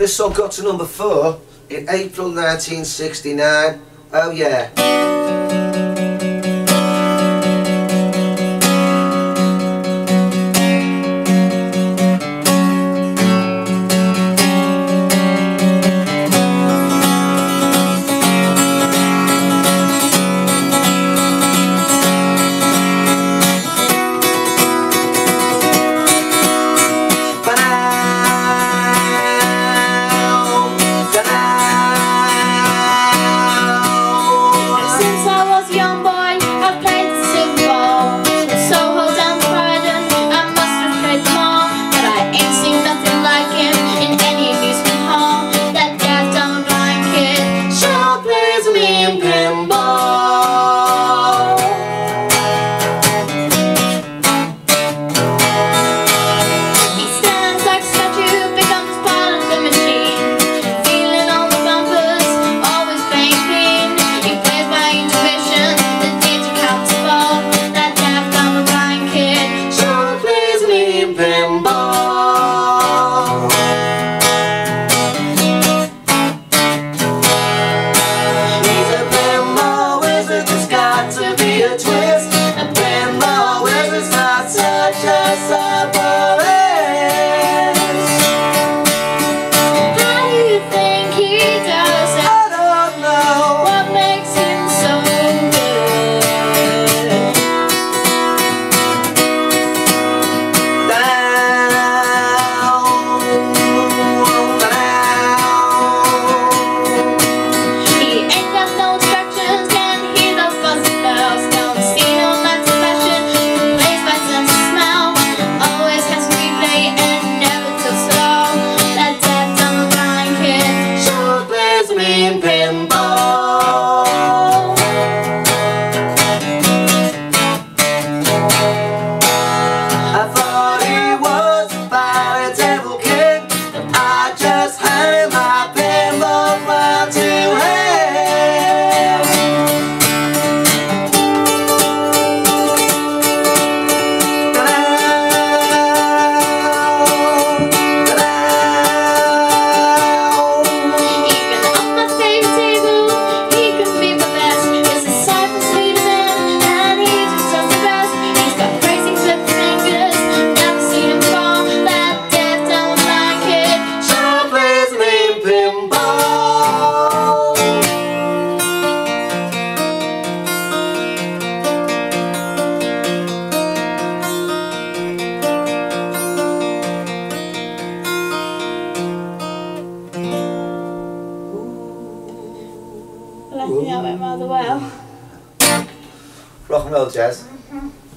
This song got to number four in April 1969. Oh yeah. Christmas left me out a bit more well. Rock and roll, Jazz. Mm -hmm.